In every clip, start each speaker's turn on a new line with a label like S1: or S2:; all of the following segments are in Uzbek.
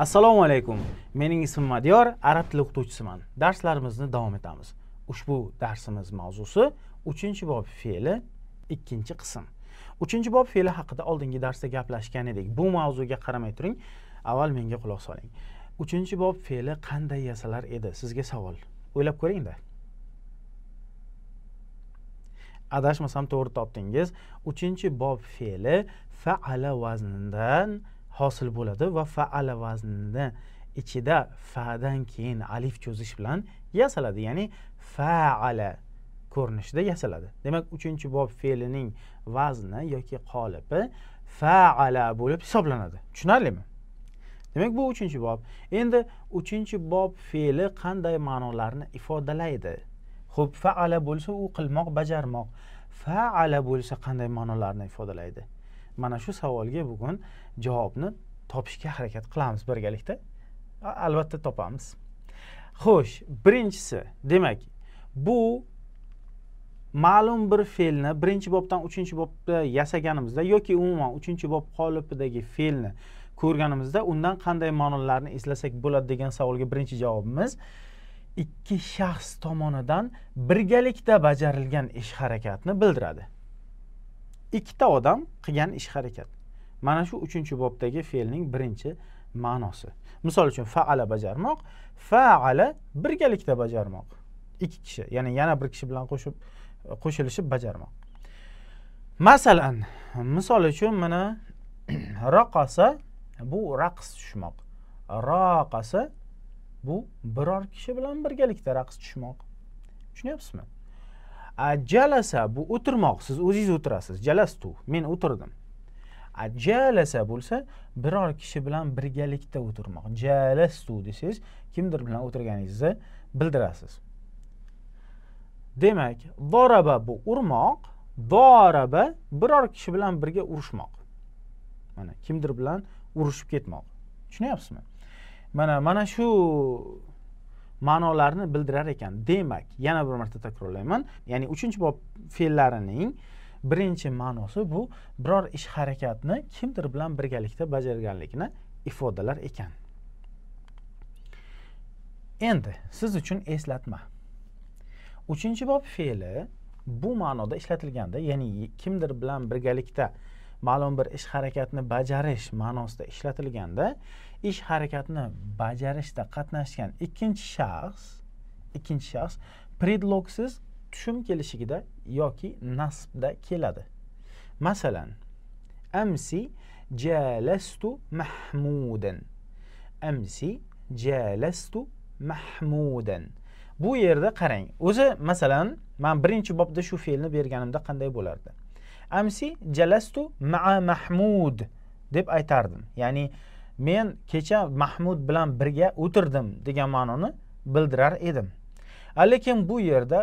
S1: assalomu alaykum. Mening ismim madiyor arab tili o'qituvchisiman. Darslarimizni davom etamiz. Ushbu darsimiz mavzusi uchinchi bob fe'li ikkinchi qism. Uchinchi bob fe'li haqida oldingi darsda gaplashgan edik. Bu mavzuga qaramay turing avval menga quloq soling. Uchinchi bob fe'li qanday yasalar edi? Sizga savol. O'ylab ko'ringda. Adashmasam to'g'ri topdingiz. Uchinchi bob fe'li faala vaznidan hosil bo'ladi va faala vaznini ichida fadan keyin alif cho'zish bilan yasaladi. Ya'ni faala ko'rinishida yasaladi. Demak uchinchi bob fe'lining vazni yoki qolipi faala bo'lib hisoblanadi. Tushunarlimi? Demak bu uchinchi bob. Endi uchinchi bob fe'li qanday ma'nolarni ifodalaydi? Ho'p faala bo'lsa u qilmoq bajarmoq. Faala bo'lsa qanday ma'nolarni ifodalaydi? Mana shu savolga bugun javobni topishga harakat qilamiz birgalikda. Albatta topamiz. Xo'sh birinchisi demak bu ma'lum bir fe'lni birinchi bobdan uchinchi bobda yasaganimizda yoki umuman uchinchi bob qolipidagi fe'lni ko'rganimizda undan qanday ma'nolarni eslasak bo'ladi degan savolga birinchi javobimiz ikki shaxs tomonidan birgalikda bajarilgan ish harakatni bildiradi. Ikkita odam qilgan ish harakat. Mana shu uchinchi bobdagi fe'lning birinchi ma'nosi. Misol uchun faala bajarmoq faala birgalikda bajarmoq. Ikki kishi ya'ni yana bir kishi bilan qo'shib qo'shilishib bajarmoq. Masalan misol uchun mana raqasa bu raqs tushmoq. Raqasa bu biror kishi bilan birgalikda raqs tushmoq. Tushunyapsizmi? Jalasa bu o'tirmoq. Siz o'zingiz o'tirasiz. Jalastu men o'tirdim. Jalasa bo'lsa biror kishi bilan birgalikda o'tirmoq. Jalastu desangiz kimdir bilan o'tirganingizni bildirasiz. Demak doraba bu urmoq doraba biror kishi bilan birga urushmoq mana kimdir bilan urushib ketmoq. Tushunyapsizmi? Mana mana shu ma'nolarni bildirar ekan. Demak yana bir marta takrorlayman. Ya'ni uchinchi bob fe'llarining birinchi ma'nosi bu. Biror ish harakatni kimdir bilan birgalikda bajarganlikni ifodalar ekan. Endi siz uchun eslatma. Uchinchi bob fe'li bu ma'noda ishlatilganda ya'ni kimdir bilan birgalikda ma'lum bir ish harakatni bajarish ma'nosida ishlatilganda ish harakatni bajarishda qatnashgan ikkinchi shaxs ikkinchi shaxs predlogsiz tushum kelishigida yoki nasbda keladi. Masalan amsi jalastu mahmudan. Amsi jalastu mahmudan. Bu yerda qarang o'zi masalan man birinchi bobda shu fe'lni berganimda qanday bo'lardi? Amsi jalastu maa mahmud deb aytardim. Ya'ni men kecha mahmud bilan birga o'tirdim degan ma'noni bildirar edim. Lekin bu yerda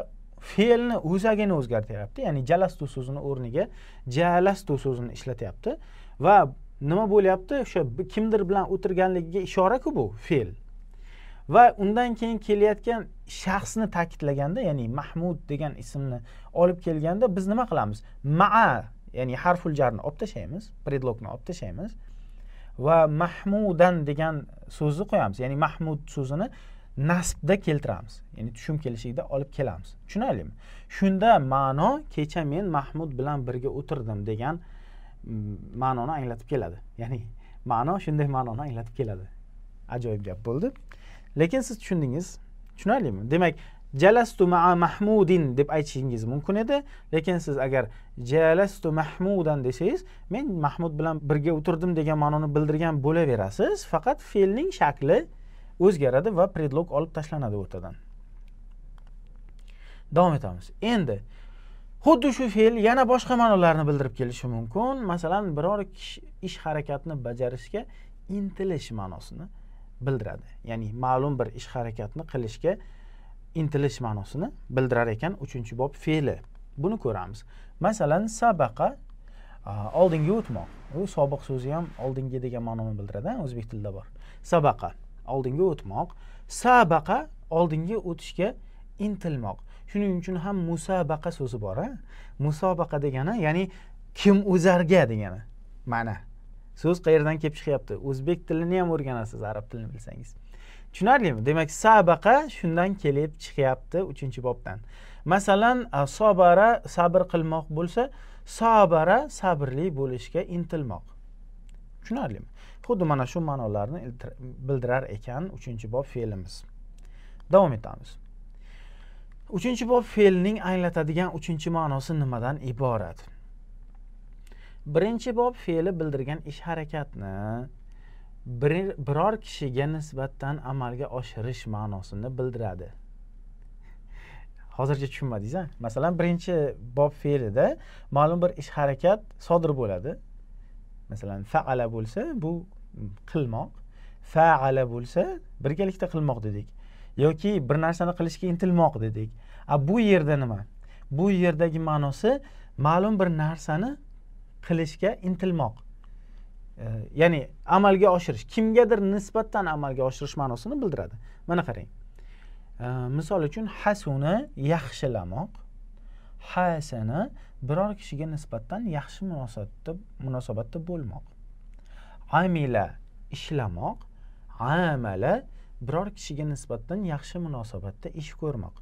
S1: fe'lni o'zagini o'zgartiryapti ya'ni jalastu so'zini o'rniga jalastu so'zini ishlatyapti. Va nima bo'lyapti? O'sha kimdir bilan o'tirganligiga ishoraku bu fe'l. Va undan keyin kelayotgan shaxsni ta'kidlaganda ya'ni mahmud degan ismni olib kelganda biz nima qilamiz? Maa ya'ni harful jarni olib tashlaymiz predlogni olib tashlaymiz va mahmudan degan so'zni qo'yamiz. Ya'ni mahmud so'zini nasbda keltiramiz. Ya'ni tushum kelishigida olib kelamiz. Tushunarlimi? Shunda ma'no kecha men mahmud bilan birga o'tirdim degan mm, ma'noni anglatib keladi. Ya'ni ma'no shunday ma'noni anglatib keladi. Ajoyib gap bo'ldi. Lekin siz tushundingiz. Tushunarlimi? Demak jalastu maa mahmudin deb aytishingiz mumkin edi. Lekin siz agar jalastu mahmudan desangiz men mahmud bilan birga o'tirdim degan ma'noni bildirgan bo'laverasiz faqat fe'lning shakli o'zgaradi va predlog olib tashlanadi o'rtadan. Davom etamiz. Endi xuddi shu fe'l yana boshqa ma'nolarni bildirib kelishi mumkin. Masalan biror kishi ish harakatni bajarishga intilish ma'nosini bildiradi. Ya'ni ma'lum bir ish harakatni qilishga intilish ma'nosini bildirar ekan uchinchi bob fe'li. Buni ko'ramiz. Masalan sabaqa oldinga o'tmoq. U sobiq so'zi ham oldingi degan ma'noni bildiradi o'zbek tilida bor. Sabaqa oldinga o'tmoq. Sabaqa oldinga o'tishga intilmoq. Shuning uchun ham musabaqa so'zi bor a musobaqa degani ya'ni kim o'zarga degani. Mana so'z qayerdan kelib chiqyapti? O'zbek tilini ham o'rganasiz arab tilini bilsangiz. Tushunarlimi? Demak sabaqa shundan kelib chiqyapti uchinchi bobdan. Masalan sobara sabr qilmoq bo'lsa sobara sabrli bo'lishga intilmoq. Tushunarlimi? Xuddi mana shu ma'nolarni bildirar ekan uchinchi bob fe'limiz. Davom etamiz. Uchinchi bob fe'lning anglatadigan uchinchi ma'nosi nimadan iborat? Birinchi bob fe'li bildirgan ish harakatni biror kishiga nisbatan amalga oshirish ma'nosini bildiradi. Hozircha tushunmadingiz a masalan birinchi bob fe'lida ma'lum bir ish harakat sodir bo'ladi. Masalan faala bo'lsa bu qilmoq. Faala bo'lsa birgalikda qilmoq dedik. Yoki bir narsani qilishga intilmoq dedik. A bu yerda nima? Bu yerdagi ma'nosi ma'lum bir narsani qilishga intilmoq. Ya'ni amalga oshirish kimgadir nisbatan amalga oshirish ma'nosini bildiradi. Mana qarang. Misol uchun hasuni yaxshilamoq hasana biror kishiga nisbatan yaxshi munosabatda munosabatda bo'lmoq. Amila ishlamoq amala biror kishiga nisbatan yaxshi munosabatda ish ko'rmoq.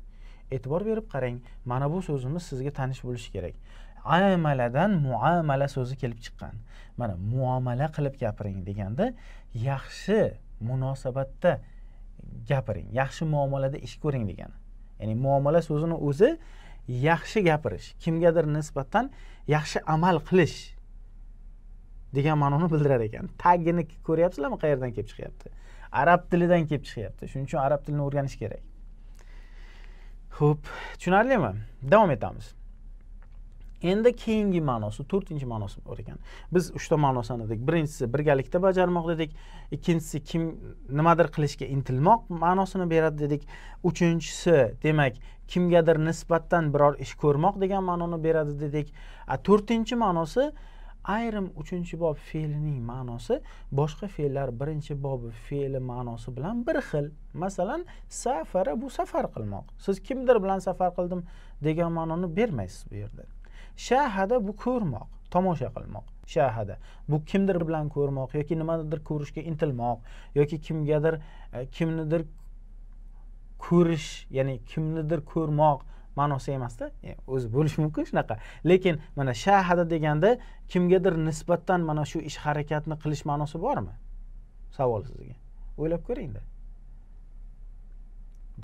S1: E'tibor berib qarang mana bu so'zimiz sizga tanish bo'lishi kerak. Amaladan muomala so'zi kelib chiqqan. Mana muomala qilib gapiring deganda yaxshi munosabatda gapiring yaxshi muomalada ish ko'ring degani. Ya'ni muomala so'zini o'zi yaxshi gapirish kimgadir nisbatan yaxshi amal qilish degan ma'noni bildirar ekan. Tagini ko'ryapsizlarmi qayerdan kelib chiqyapti? Arab tilidan kelib chiqyapti. Shuning uchun arab tilini o'rganish kerak. Ho'p tushunarlimi? Davom etamiz. Endi keyingi ma'nosi to'rtinchi ma'nosi bor ekan. Biz uchta ma'nosini dedik. Birinchisi birgalikda bajarmoq dedik. Ikkinchisi kim nimadir qilishga intilmoq ma'nosini beradi dedik. Uchinchisi demak kimgadir nisbatan biror ish ko'rmoq degan ma'noni beradi dedik. To'rtinchi ma'nosi ayrim uchinchi bob fe'lining ma'nosi boshqa fe'llar birinchi bobi fe'li ma'nosi bilan bir xil. Masalan safara bu safar qilmoq. Siz kimdir bilan safar qildim degan ma'noni bermaysiz bu yerda. Shahada bu ko'rmoq tomosha qilmoq shahada. Bu kimdir bilan ko'rmoq yoki nimanidir ko'rishga intilmoq yoki kimgadir e, kimnidir ko'rish ya'ni kimnidir ko'rmoq ma'nosi emasda e, o'zi bo'lishi mumkin shunaqa. Lekin mana shahada deganda kimgadir nisbatan mana shu ish harakatni qilish ma'nosi bormi? Savol sizga. O'ylab ko'ringda.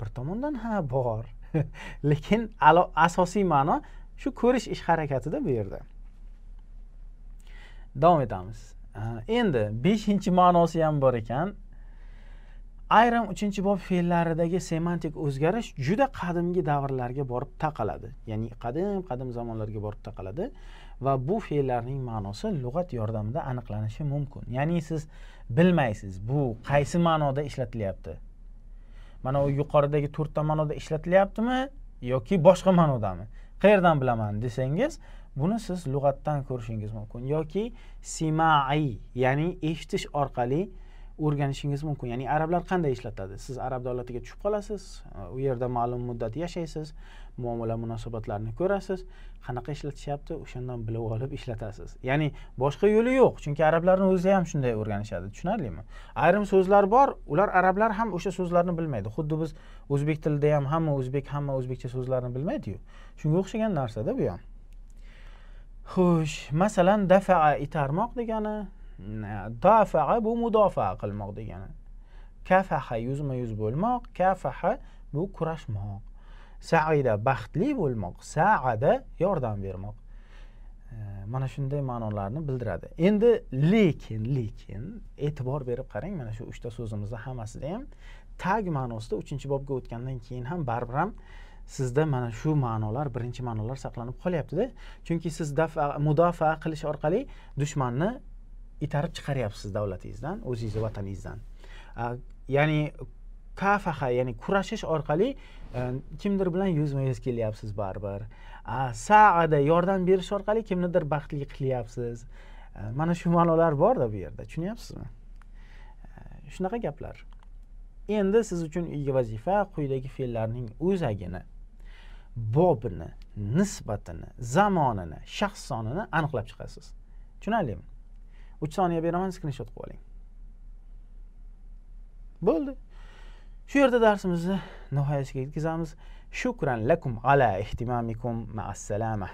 S1: Bir tomondan ha bor. Lekin asosiy ma'no shu ko'rish ish harakatida bu yerda. Davom etamiz. Endi beshinchi ma'nosi ham bor ekan. Ayrim uchinchi bob fe'llaridagi semantik o'zgarish juda qadimgi davrlarga borib taqaladi. Ya'ni qadim qadim zamonlarga borib taqaladi va bu fe'llarning ma'nosi lug'at yordamida aniqlanishi mumkin. Ya'ni siz bilmaysiz bu qaysi ma'noda ishlatilyapti? Mana u yuqoridagi to'rtta ma'noda ishlatilyaptimi yoki boshqa ma'nodami? Qayerdan bilaman desangiz buni siz lug'atdan ko'rishingiz mumkin yoki simai ya'ni eshitish orqali o'rganishingiz mumkin. Ya'ni arablar qanday ishlatadi? Siz arab davlatiga tushib qolasiz u yerda ma'lum muddat yashaysiz muomala munosabatlarni ko'rasiz. Qanaqa ishlatishyapti? O'shandan bilib olib ishlatasiz. Ya'ni boshqa yo'li yo'q chunki arablarni o'zi ham shunday o'rganishadi tushunarlimi? Ayrim so'zlar bor ular arablar ham o'sha so'zlarni bilmaydi. Xuddi biz o'zbek tilida ham hamma o'zbek hamma o'zbekcha so'zlarni bilmaydiyu. Shunga o'xshagan narsada bu ham. Xo'sh masalan dafaa itarmoq degani dafaa bu mudofaa qilmoq degani. Kafaha yuzma yuz bo'lmoq kafaha bu kurashmoq. Saida baxtli bo'lmoq saada yordam bermoq. Mana shunday ma'nolarni bildiradi. Endi lekin lekin e'tibor berib qarang mana shu uchta so'zimizni hammasida ham tag ma'nosida uchinchi bobga o'tgandan keyin ham baribir ham sizda mana shu ma'nolar birinchi ma'nolar saqlanib qolyaptida. Chunki siz dafa mudofaa qilish orqali dushmanni itarib chiqaryapsiz davlatingizdan o'zingizni vataningizdan. Ya'ni kafaha ya'ni kurashish orqali e, kimdir bilan yuzma yuz kelyapsiz baribir. Saada yordam berish orqali kimnidir baxtli qilyapsiz. E, mana shu ma'nolar borda bu yerda tushunyapsizmi? E, shunaqa gaplar. Endi siz uchun uyga vazifa quyidagi fe'llarning o'zagini bobini nisbatini zamonini shaxs sonini aniqlab chiqasiz. Tushunarlimi? Uch soniya beraman skrinshot qilib oling bo'ldi. Shu yerda darsimizni nihoyasiga yetkazamiz. Shukran lakum ala ihtimamikum. Ma'assalama.